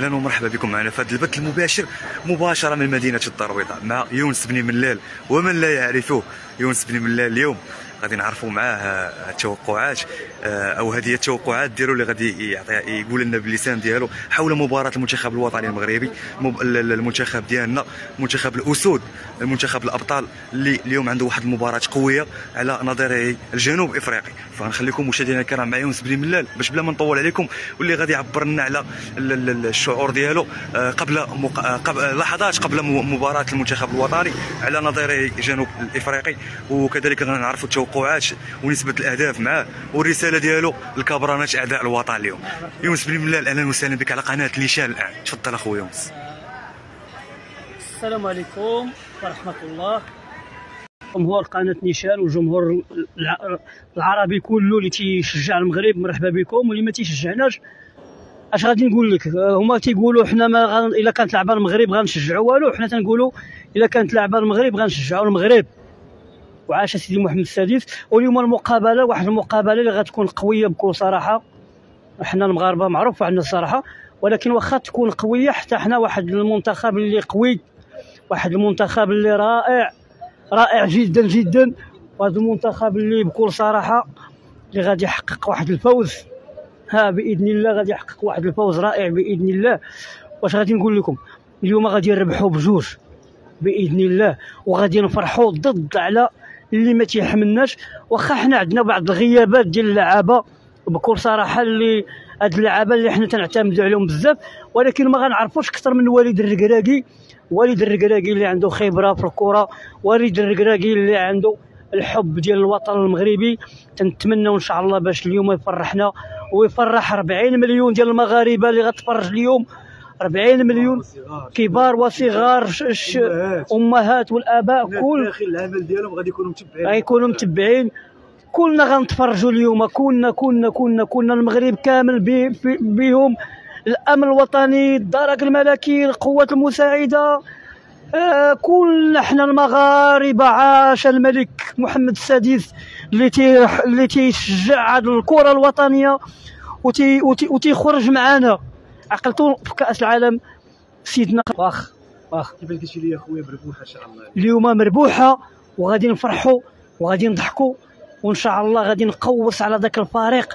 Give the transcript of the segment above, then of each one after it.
أهلا ومرحبا بكم معنا في هذا البث المباشر مباشرة من مدينة الدار مع يونس بن ملال. ومن لا يعرفه يونس بن ملال اليوم غادي نعرفوا معاه التوقعات آه، أو هذه التوقعات ديالو اللي غادي يقول لنا باللسان ديالو حول مباراة المنتخب الوطني المغربي المنتخب ديالنا منتخب الأسود المنتخب الأبطال اللي اليوم عنده واحد المباراة قوية على نظيره الجنوب إفريقي فغنخليكم مشاهدينا الكرام مع يونس بن ملال باش بلا ما نطول عليكم واللي غادي يعبر لنا على ال- ال- ال- الشعور ديالو آه، قبل. آه، لحظات قبل مباراة المنتخب الوطني على نظيره الجنوب الإفريقي وكذلك غنعرفوا التوقعات ونسبة الأهداف معاه والرسالة ديالو لكبرانات أعداء الوطن اليوم. يونس بن ملال أهلا وسهلا بك على قناة نيشان الآن. تفضل اخويا يونس. السلام عليكم ورحمة الله. جمهور قناة نيشان والجمهور الع- العربي كله اللي تيشجع المغرب مرحبا بكم. واللي ما تيشجعناش اش غادي نقول لك؟ هما تيقولوا حنا ما غن... إلا كانت لعبة المغرب غنشجعوا والو حنا تنقولوا إلا كانت لعبة المغرب غنشجعوا المغرب. وعاش سيدي محمد السادس. واليوم المقابلة واحد المقابلة اللي غتكون قوية بكل صراحة. حنا المغاربة معروف عندنا الصراحة. ولكن واخا تكون قوية حتى حنا واحد المنتخب اللي قوي. واحد المنتخب اللي رائع. رائع جدا جدا. وهذا المنتخب اللي بكل صراحة اللي غادي يحقق واحد الفوز. ها بإذن الله غادي يحقق واحد الفوز رائع بإذن الله. واش غادي نقول لكم؟ اليوم غادي نربحوا بجوج. بإذن الله. وغادي نفرحوا ضد على اللي ما تيحملناش. واخا حنا عندنا بعض الغيابات ديال اللعابة. بكل صراحة اللي هاد اللعابة اللي حنا تنعتمدوا عليهم بزاف. ولكن ما غنعرفوش أكثر من وليد الركراكي وليد الركراكي اللي عنده خبرة في الكرة. وليد الركراكي اللي عنده الحب ديال الوطن المغربي. تنتمنى إن شاء الله باش اليوم يفرحنا. ويفرح 40 مليون ديال المغاربة اللي غتفرج اليوم. 40 مليون كبار وصغار. أمهات. والآباء كل. داخل العمل ديالهم غادي يكونوا متبعين. غيكونوا متبعين. كلنا غنتفرجوا اليوم. كلنا كلنا كلنا كلنا المغرب كامل بي- بهم الأمن الوطني الدرك الملكي القوات المساعدة. آه كلنا حنا المغاربة عاش الملك محمد السادس اللي تي اللي تيشجع الكرة الوطنية. وتي وتي وتيخرج معانا عقلتوا في كاس العالم سيدنا. واخ واخ. كيف قلتي لي اخويا بربوحه إن شاء الله؟ اليوم مربوحة وغادي نفرحوا وغادي نضحكوا وإن شاء الله غادي نقوص على ذاك الفريق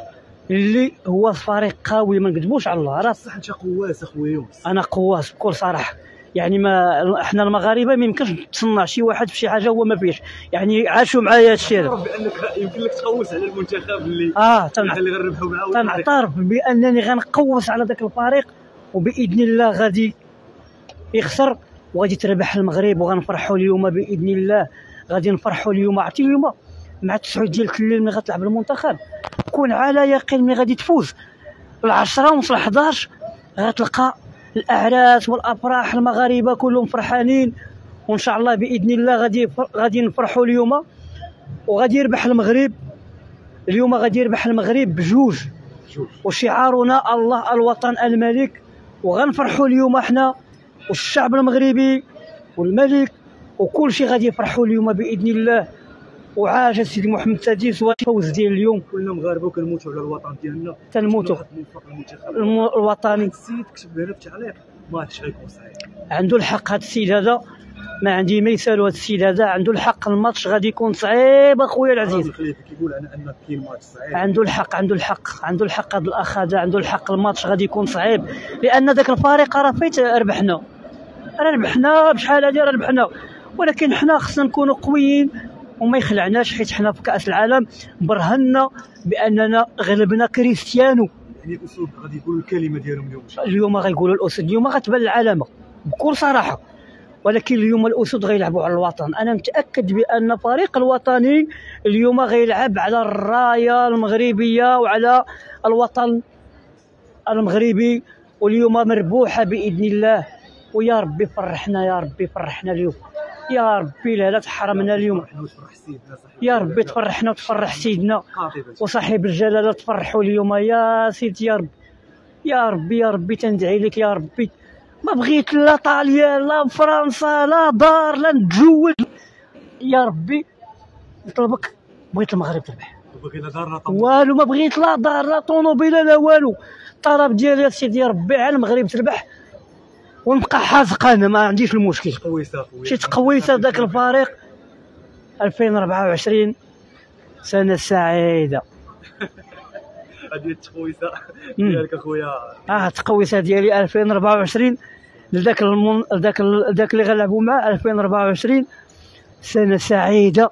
اللي هو فريق قوي ما نكذبوش على الله. راه صح أنت قواس أخويا أنا قواس بكل صراحة. يعني ما إحنا المغاربة ما يمكنش تصنع شي واحد في شي حاجة هو ما فيش يعني عاشوا معايا هادشي هذا بأنك يمكن لك تقوس على المنتخب اللي آه تنع- اللي غنربحوا معاه تنعترف بأنني غنقوس على ذاك الفريق وبإذن الله غادي يخسر وغادي تربح المغرب وغنفرحوا اليوم بإذن الله. غادي نفرحوا اليوم عرفتي اليوم؟ مع التسعود ديال الليل ملي غتلعب المنتخب. كون على يقين ملي غادي تفوز. العشرة ونص ل 11 غتلقى الأعراس والأفراح المغاربة كلهم فرحانين وإن شاء الله بإذن الله غادي غادي نفرحوا اليوم. وغادي يربح المغرب. اليوم غادي يربح المغرب بجوج. وشعارنا الله الوطن الملك. وغنفرحوا اليوم إحنا والشعب المغربي والملك. وكل شيء غادي يفرحوا اليوم بإذن الله. وعاش سيدي محمد السادس والفوز ديال اليوم. كلنا مغاربة وكنموتوا على الوطن ديالنا. تنموتوا الم- الوطني. السيد كتب لنا في تعليق ماتش غيكون صعيب عنده الحق هذا السيد هذا. ما عندي ما يسالو هذا السيد هذا. عنده الحق الماتش غادي يكون صعيب أخويا العزيز. كيقول أنا أن كاين ماتش صعيب. عنده الحق عنده الحق عنده الحق هذا الاخ هذا عنده الحق الماتش غادي يكون صعيب. لأن ذاك الفريق راه فايت ربحنا. ربحنا بشحال راه ربحنا. ولكن حنا خصنا نكونوا قويين. وما يخلعناش حيت حنا في كأس العالم برهنا بأننا غلبنا كريستيانو. يعني اسلوب غادي يقولوا الكلمة ديالهم اليوم. اليوم غيقولوا الأسود اليوم غتبان العلامه بكل صراحة. ولكن اليوم الأسود غيلعبوا على الوطن. أنا متأكد بأن فريق الوطني اليوم غيلعب على الراية المغربية وعلى الوطن المغربي واليوم مربوحة بإذن الله. ويا ربي فرحنا يا ربي فرحنا اليوم. يا ربي لا تحرمنا اليوم. يا ربي تفرحنا وتفرح سيدنا. وصاحب الجلاله تفرحوا اليوم يا سيدي يا ربي. يا ربي يا ربي تندعي لك يا ربي. ما بغيت لا طاليان لا فرنسا لا دار لا نتزوج يا ربي نطلبك بغيت المغرب تربح. والو ما بغيت لا دار لا طوموبيله لا والو. الطلب ديالي سيدي ربي على المغرب تربح. ونبقى حازق أنا ما عنديش المشكل. قويسه شي تقويته ذاك الفريق. 2024 سنة سعيدة. هذه التقويسه. ديالك أخويا. آه التقويته ديالي 2024 لذاك المن... ذاك ال- ذاك اللي غنلعبوا معاه 2024 سنة سعيدة.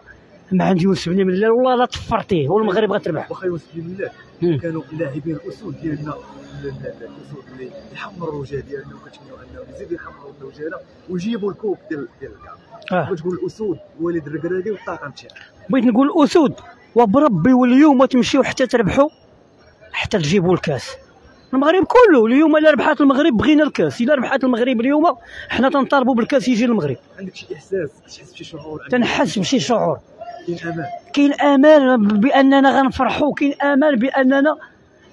ما عندي يوسف بن ملال والله لا طفرتيه والمغرب غتربح. واخا يوسف بن ملال. كانوا اللاعبين الأسود ديالنا ال- ال- الأسود اللي يحمروا الوجه ديالنا وكتمنوا انهم يزيدوا يحمروا وجهنا ويجيبوا الكوب ديال ديال الكاس آه. وتقول الأسود؟ وليد الركراكي والطاقم تاعو بغيت نقول اسود وبربي واليوم تمشيو حتى تربحوا حتى تجيبوا الكاس. المغرب كله اليوم إلا ربحات المغرب بغينا الكاس. إلا ربحات المغرب اليوم حنا تنطالبوا بالكاس يجي للمغرب عندك شي إحساس؟ تحس بشي شعور؟ تنحس بشي شعور. كاين آمال بأننا غنفرحوا كاين آمال بأننا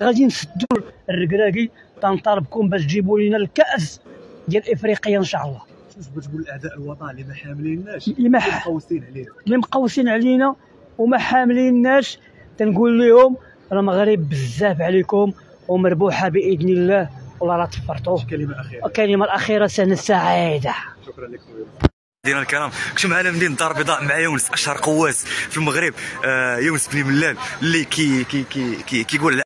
غادي نسدوا الركراكي تنطالبكم باش تجيبوا لنا الكأس ديال إفريقيا إن شاء الله. شنو تبغي تقول لاعداء الوطن اللي ما حامليناش اللي ما مقوسين علينا. اللي مقوسين علينا وما حامليناش تنقول لهم المغرب بزاف عليكم ومربوحة بإذن الله. والله لا تفرطوا كلمة أخيرة. الكلمة الأخيرة سنه سعيده شكرا لك. دينا الكرام. كنت معنا مدينه الدار البيضاء مع يونس أشهر قواس في المغرب. آه يونس بن ملال اللي كي كي كي كي كيقول